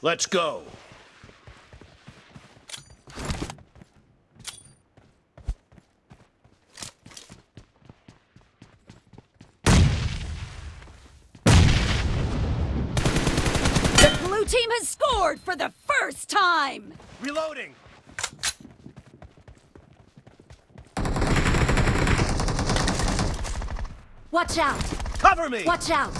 Let's go. The blue team has scored for the first time! Reloading. Watch out! Cover me. Watch out!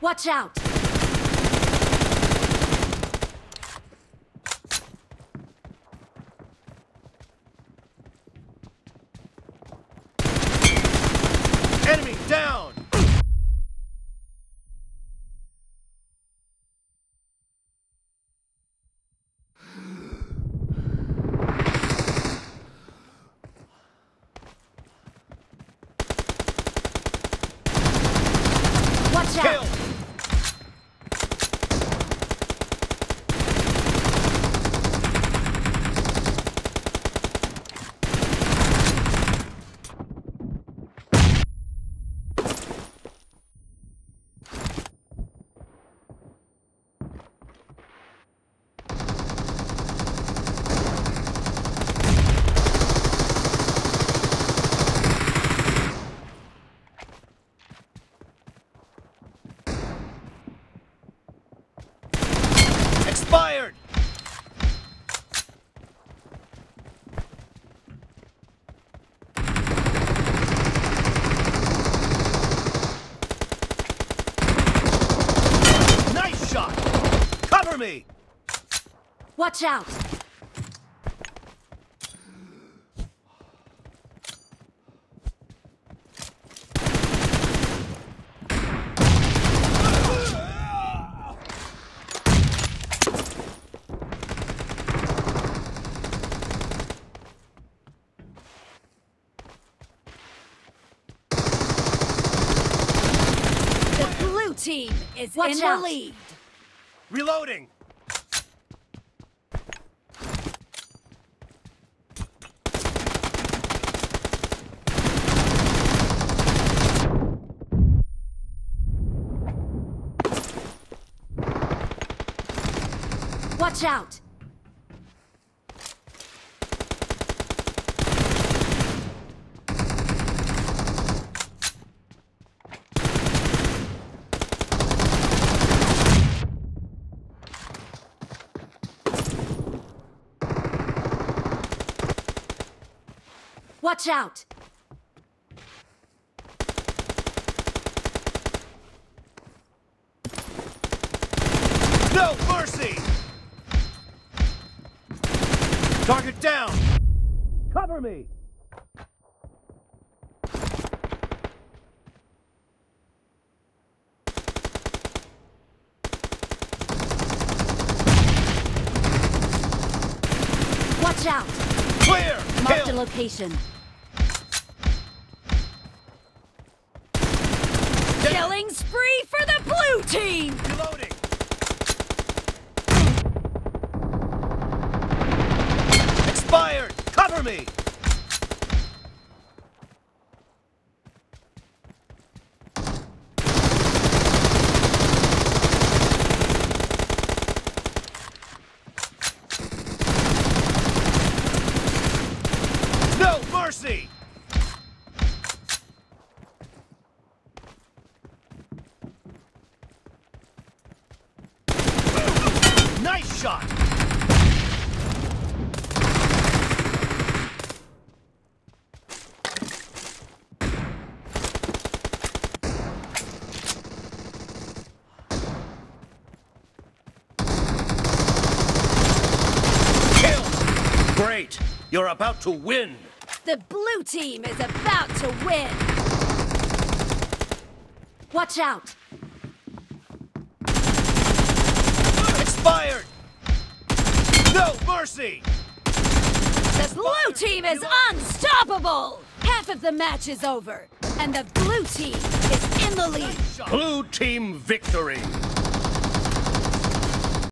Watch out! Enemy down. Watch Kill. Expired. Nice shot. Cover me. Watch out! The blue team is Watch in out. the lead. Reloading. Watch out! Watch out! No mercy. Target down. Cover me. Watch out! Clear. Mark the location. Down. Killing spree for the blue team! Reloading. Expired. Cover me. No mercy. Nice shot. Kill. Great. You're about to win. The blue team is about to win! Watch out! Expired! No mercy! The blue team is unstoppable! Half of the match is over, and the blue team is in the lead. Blue team victory!